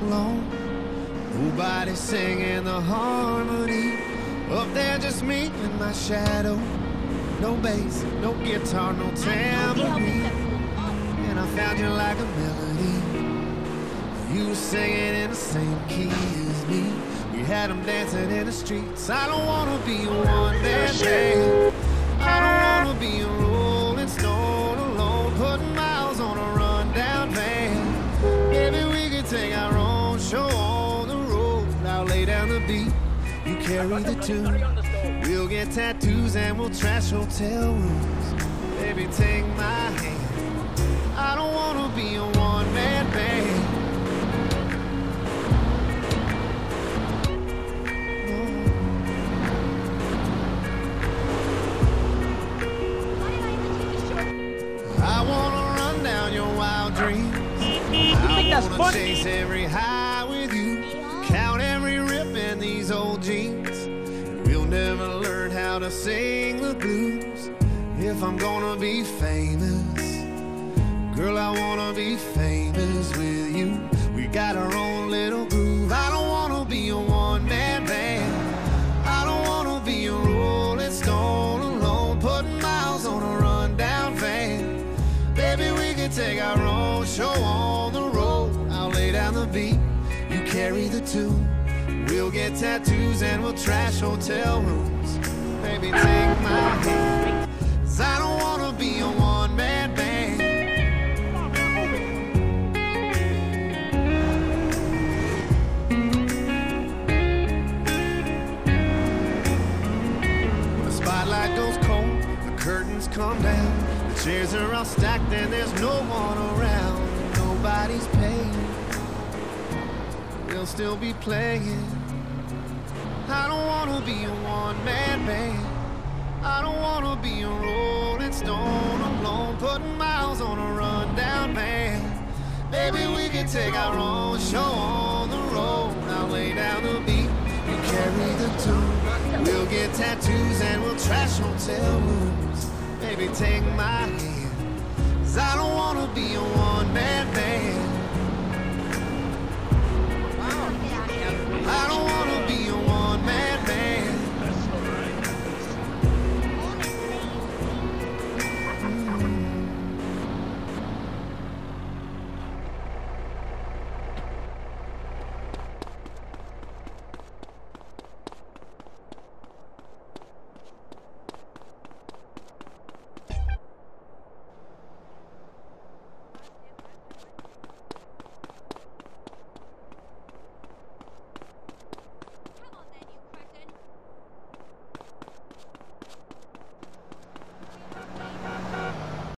Alone. Nobody singing the harmony. Up there, just me and my shadow. No bass, no guitar, no tambourine. And I found you like a melody. You singing in the same key as me. We had them dancing in the streets. I don't wanna be one take our own show on the road. I'll lay down the beat, you carry the tune. We'll get tattoos and we'll trash hotel rooms. Baby, take my hand. That's funny? chase every high with you. Count every rip in these old jeans. We'll never learn how to sing the blues. If I'm gonna be famous, girl, I wanna be famous with you. We got our own little groove. I don't wanna be a one man band. I don't wanna be a rolling stone alone, putting miles on a rundown van. Baby, we can take our own show on the road. Down the beat, you carry the tune. We'll get tattoos and we'll trash hotel rooms. Baby, take my hand. 'Cause I don't wanna be a one man band. When the spotlight goes cold, the curtains come down. The chairs are all stacked and there's no one around. We'll still be playing. I don't wanna be a one man band. I don't wanna be a rolling stone alone, putting miles on a rundown van. Baby, we could take our own show on the road. I'll lay down the beat, you carry the tune. We'll get tattoos and we'll trash hotel rooms. Baby, take my hand. 'Cause I don't wanna be a